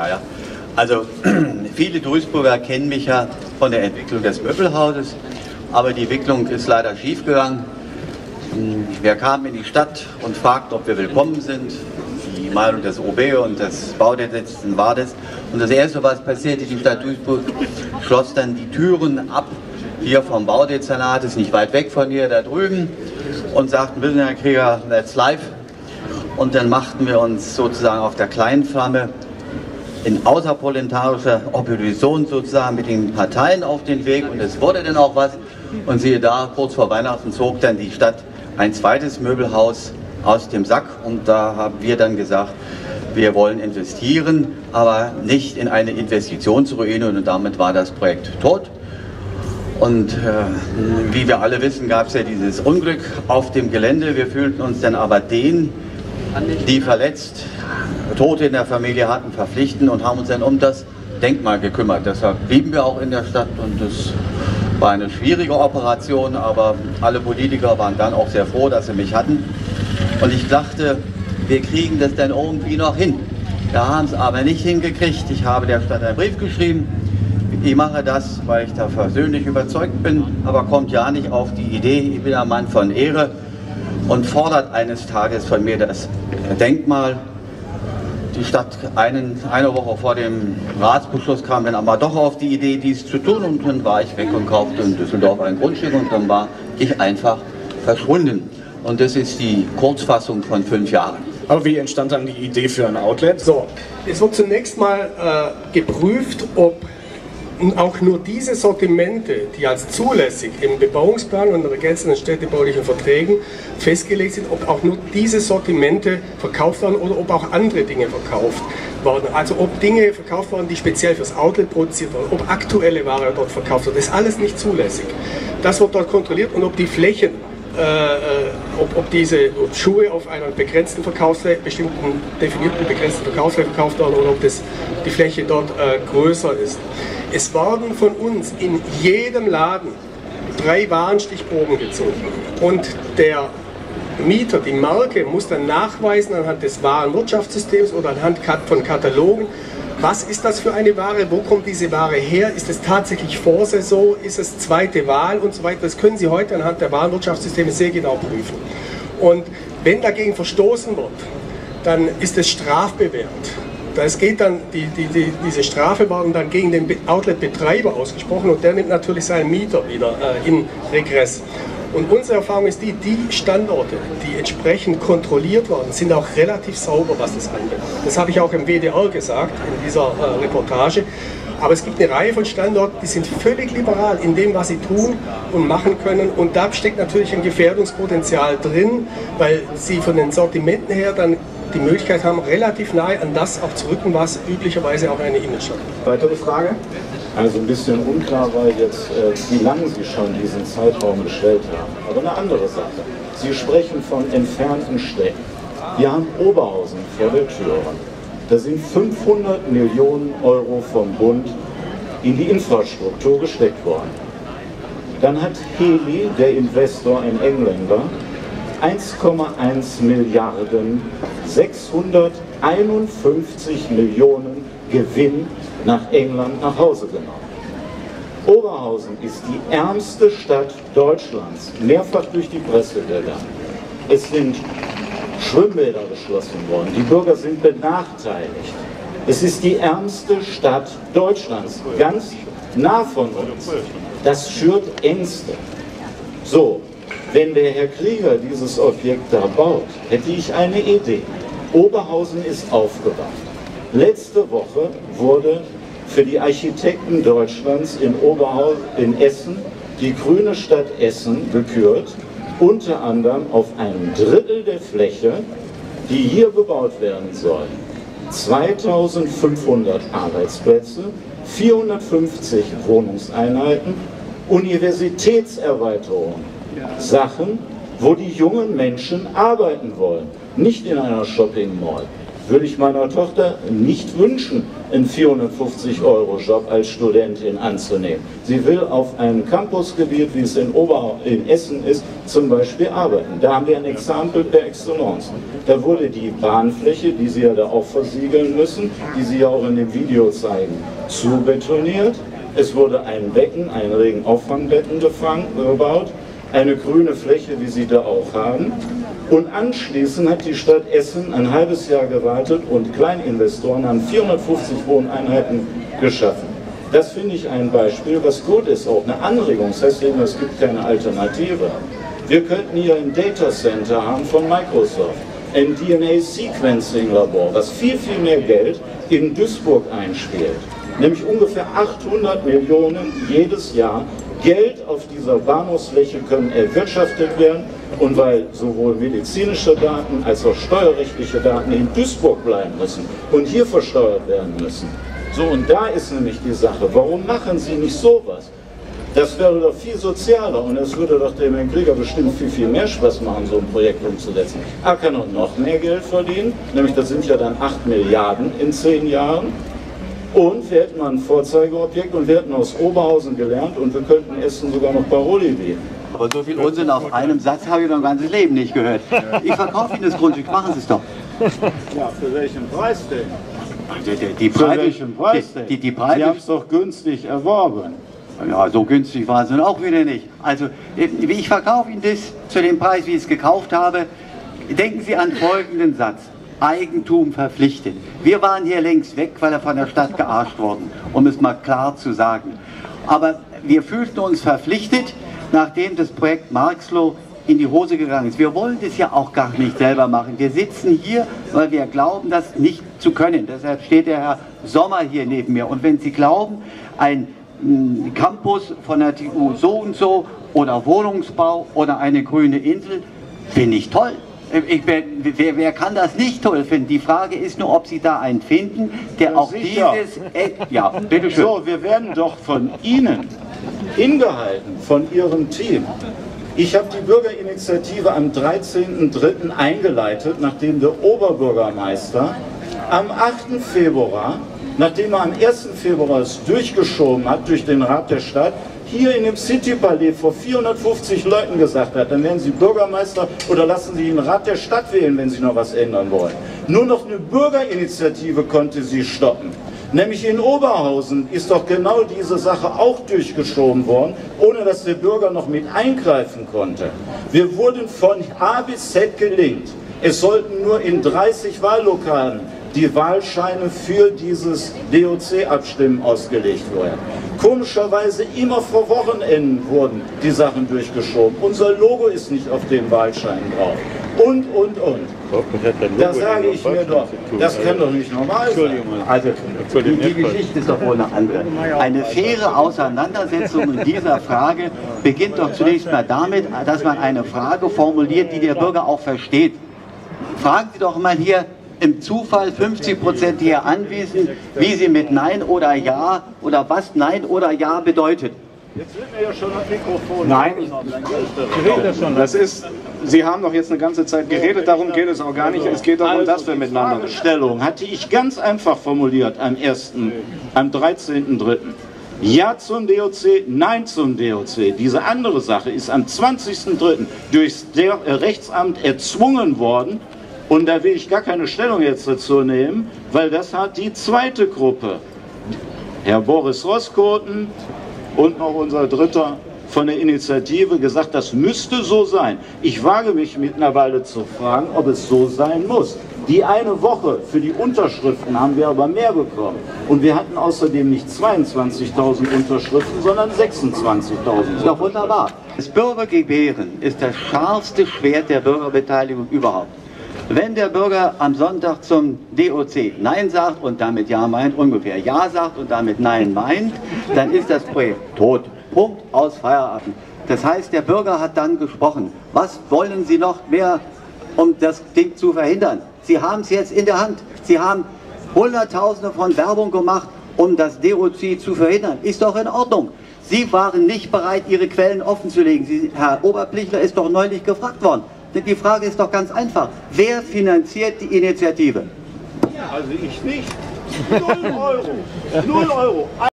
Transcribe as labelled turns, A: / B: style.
A: Naja, also viele Duisburger kennen mich ja von der Entwicklung des Möbelhauses, aber die Entwicklung ist leider schiefgegangen. Wir kamen in die Stadt und fragten, ob wir willkommen sind. Die Meinung des OB und des Baudienstleistenden war das. Und das Erste, was passierte, die Stadt Duisburg schloss dann die Türen ab, hier vom Baudezernat, ist nicht weit weg von hier, da drüben, und sagten, wissen Herr Krieger, that's live. Und dann machten wir uns sozusagen auf der kleinen Flamme in außerparlamentarischer Opposition sozusagen mit den Parteien auf den Weg und es wurde dann auch was. Und siehe da, kurz vor Weihnachten zog dann die Stadt ein zweites Möbelhaus aus dem Sack und da haben wir dann gesagt, wir wollen investieren, aber nicht in eine Investitionsruine und damit war das Projekt tot. Und äh, wie wir alle wissen, gab es ja dieses Unglück auf dem Gelände. Wir fühlten uns dann aber denen, die verletzt Tote in der Familie hatten, verpflichten und haben uns dann um das Denkmal gekümmert. Deshalb blieben wir auch in der Stadt und es war eine schwierige Operation, aber alle Politiker waren dann auch sehr froh, dass sie mich hatten. Und ich dachte, wir kriegen das dann irgendwie noch hin. Wir haben es aber nicht hingekriegt. Ich habe der Stadt einen Brief geschrieben. Ich mache das, weil ich da persönlich überzeugt bin, aber kommt ja nicht auf die Idee, ich bin ein Mann von Ehre und fordert eines Tages von mir das Denkmal. Die Stadt einen, eine Woche vor dem Ratsbeschluss kam dann aber doch auf die Idee, dies zu tun und dann war ich weg und kaufte in Düsseldorf ein Grundstück und dann war ich einfach verschwunden. Und das ist die Kurzfassung von fünf Jahren.
B: Aber wie entstand dann die Idee für ein Outlet?
C: So, es wird zunächst mal äh, geprüft, ob auch nur diese Sortimente, die als zulässig im Bebauungsplan und in ergänzenden städtebaulichen Verträgen festgelegt sind, ob auch nur diese Sortimente verkauft werden oder ob auch andere Dinge verkauft werden. Also ob Dinge verkauft werden, die speziell fürs Outlet produziert werden, ob aktuelle Ware dort verkauft wird, ist alles nicht zulässig. Das wird dort kontrolliert und ob die Flächen ob, ob, diese Schuhe auf einer begrenzten Verkaufsfläche, bestimmten definierten begrenzten Verkaufsfläche verkauft werden oder ob das, die Fläche dort äh, größer ist. Es werden von uns in jedem Laden drei Warenstichproben gezogen und der Mieter, die Marke, muss dann nachweisen anhand des Warenwirtschaftssystems oder anhand von Katalogen, was ist das für eine Ware, wo kommt diese Ware her, ist es tatsächlich Vorsaison, ist es zweite Wahl und so weiter. Das können Sie heute anhand der Warenwirtschaftssysteme sehr genau prüfen. Und wenn dagegen verstoßen wird, dann ist es strafbewehrt. Das geht dann, die, die, die, diese Strafe war dann gegen den Outlet-Betreiber ausgesprochen und der nimmt natürlich seinen Mieter wieder äh, in Regress. Und unsere Erfahrung ist die, die Standorte, die entsprechend kontrolliert worden, sind auch relativ sauber, was das angeht. Das habe ich auch im WDR gesagt, in dieser äh, Reportage. Aber es gibt eine Reihe von Standorten, die sind völlig liberal in dem, was sie tun und machen können. Und da steckt natürlich ein Gefährdungspotenzial drin, weil sie von den Sortimenten her dann die Möglichkeit haben, relativ nahe an das auch zu rücken, was üblicherweise auch eine Image hat.
B: Weitere Frage?
D: Also ein bisschen unklar war jetzt, äh, wie lange Sie schon diesen Zeitraum gestellt haben. Aber eine andere Sache. Sie sprechen von entfernten Städten. Wir haben Oberhausen vor der Tür. Da sind 500 Millionen Euro vom Bund in die Infrastruktur gesteckt worden. Dann hat Heli, der Investor, ein Engländer, 1,1 Milliarden, 651 Millionen Gewinn nach England nach Hause genommen. Oberhausen ist die ärmste Stadt Deutschlands, mehrfach durch die Presse gegangen. Es sind Schwimmbäder geschlossen worden, die Bürger sind benachteiligt. Es ist die ärmste Stadt Deutschlands, ganz nah von uns. Das schürt Ängste. So, wenn der Herr Krieger dieses Objekt da baut, hätte ich eine Idee. Oberhausen ist aufgewacht. Letzte Woche wurde für die Architekten Deutschlands in Oberhausen, in Essen, die grüne Stadt Essen gekürt, unter anderem auf einem Drittel der Fläche, die hier bebaut werden soll. 2500 Arbeitsplätze, 450 Wohnungseinheiten, Universitätserweiterung. Sachen, wo die jungen Menschen arbeiten wollen, nicht in einer Shopping Mall. Würde ich meiner Tochter nicht wünschen, einen 450-Euro-Job als Studentin anzunehmen. Sie will auf einem Campusgebiet, wie es in, Ober in Essen ist, zum Beispiel arbeiten. Da haben wir ein Exempel per Excellence. Da wurde die Bahnfläche, die Sie ja da auch versiegeln müssen, die Sie ja auch in dem Video zeigen, zubetoniert. Es wurde ein Becken, ein Regenauffangbbecken gebaut, eine grüne Fläche, wie Sie da auch haben. Und anschließend hat die Stadt Essen ein halbes Jahr gewartet und Kleininvestoren haben 450 Wohneinheiten geschaffen. Das finde ich ein Beispiel, was gut ist, auch eine Anregung. Das heißt eben, es gibt keine Alternative. Wir könnten hier ein Data Center haben von Microsoft, ein DNA-Sequencing-Labor, was viel, viel mehr Geld in Duisburg einspielt. Nämlich ungefähr 800 Millionen jedes Jahr Geld auf dieser Bahnhofsfläche können erwirtschaftet werden und weil sowohl medizinische Daten als auch steuerrechtliche Daten in Duisburg bleiben müssen und hier versteuert werden müssen. So, und da ist nämlich die Sache, warum machen Sie nicht sowas? Das wäre doch viel sozialer und es würde doch dem Herrn Krieger bestimmt viel, viel mehr Spaß machen, so ein Projekt umzusetzen. Er kann auch noch mehr Geld verdienen, nämlich das sind ja dann 8 Milliarden in 10 Jahren. Und wir hätten mal ein Vorzeigeobjekt und wir hätten aus Oberhausen gelernt und wir könnten Essen sogar noch Paroli bieten.
A: Aber so viel Unsinn auf einem Satz habe ich mein ganzes Leben nicht gehört. Ich verkaufe Ihnen das Grundstück, machen Sie es doch.
D: Ja, für welchen Preis denn?
A: Die, die, die
D: Für
A: Preise,
D: welchen Preis denn?
A: die, die, die
D: Sie
A: Preise,
D: haben es doch günstig erworben.
A: ja, so günstig war es nun auch wieder nicht. Also, ich verkaufe Ihnen das zu dem Preis, wie ich es gekauft habe. Denken Sie an folgenden Satz. Eigentum verpflichtet. Wir waren hier längst weg, weil er von der Stadt gearscht worden, um es mal klar zu sagen. Aber wir fühlten uns verpflichtet, nachdem das Projekt Marxloh in die Hose gegangen ist. Wir wollen das ja auch gar nicht selber machen. Wir sitzen hier, weil wir glauben, das nicht zu können. Deshalb steht der Herr Sommer hier neben mir. Und wenn Sie glauben, ein mm, Campus von der TU so und so oder Wohnungsbau oder eine grüne Insel, finde ich toll. Ich, wer, wer, wer kann das nicht toll finden? Die Frage ist nur, ob Sie da einen finden, der
D: Ja,
A: auch
D: sicher.
A: dieses... Äh, ja, bitteschön.
D: So, wir werden doch von Ihnen hingehalten, von Ihrem Team. Ich habe die Bürgerinitiative am 13.03. eingeleitet, nachdem der Oberbürgermeister am 8. Februar, nachdem er am 1. Februar es durchgeschoben hat durch den Rat der Stadt, hier in dem Citypalais vor 450 Leuten gesagt hat, dann werden Sie Bürgermeister oder lassen Sie den Rat der Stadt wählen, wenn Sie noch was ändern wollen. Nur noch eine Bürgerinitiative konnte Sie stoppen. Nämlich in Oberhausen ist doch genau diese Sache auch durchgeschoben worden, ohne dass der Bürger noch mit eingreifen konnte. Wir wurden von A bis Z gelingt. Es sollten nur in 30 Wahllokalen die Wahlscheine für dieses DOC-Abstimmen ausgelegt werden. Komischerweise immer vor Wochenenden wurden die Sachen durchgeschoben. Unser Logo ist nicht auf dem Wahlschein drauf. Und, und, und. Da sage ich mir doch, das kann doch nicht normal sein.
A: Also, die, die Geschichte ist doch wohl eine andere. Eine faire Auseinandersetzung in dieser Frage beginnt doch zunächst mal damit, dass man eine Frage formuliert, die der Bürger auch versteht. Fragen Sie doch mal hier im Zufall 50 Prozent, hier anwesend, wie sie mit Nein oder Ja oder was Nein oder Ja bedeutet.
D: Jetzt wird mir ja schon das Mikrofon.
B: Nein, das ist, Sie haben doch jetzt eine ganze Zeit geredet, darum geht es auch gar nicht. Es geht darum, dass wir miteinander reden.
D: Fragestellung hatte ich ganz einfach formuliert am 1., am 13.03. Ja zum DOC, Nein zum DOC. Diese andere Sache ist am 20.03. durchs Der- äh, Rechtsamt erzwungen worden. Und da will ich gar keine Stellung jetzt dazu nehmen, weil das hat die zweite Gruppe, Herr Boris Roskoten und noch unser Dritter von der Initiative gesagt, das müsste so sein. Ich wage mich mittlerweile zu fragen, ob es so sein muss. Die eine Woche für die Unterschriften haben wir aber mehr bekommen. Und wir hatten außerdem nicht 22.000 Unterschriften, sondern 26.000.
A: Ist doch wunderbar. Das Bürgergebären ist das scharfste Schwert der Bürgerbeteiligung überhaupt. Wenn der Bürger am Sonntag zum DOC Nein sagt und damit Ja meint, ungefähr Ja sagt und damit Nein meint, dann ist das Projekt tot. Punkt aus Feierabend. Das heißt, der Bürger hat dann gesprochen. Was wollen Sie noch mehr, um das Ding zu verhindern? Sie haben es jetzt in der Hand. Sie haben Hunderttausende von Werbung gemacht, um das DOC zu verhindern. Ist doch in Ordnung. Sie waren nicht bereit, Ihre Quellen offenzulegen. Sie, Herr Oberblichler ist doch neulich gefragt worden. Die Frage ist doch ganz einfach. Wer finanziert die Initiative?
D: Also ich nicht. Null Euro. Null Euro.